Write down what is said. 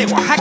De Oaxaca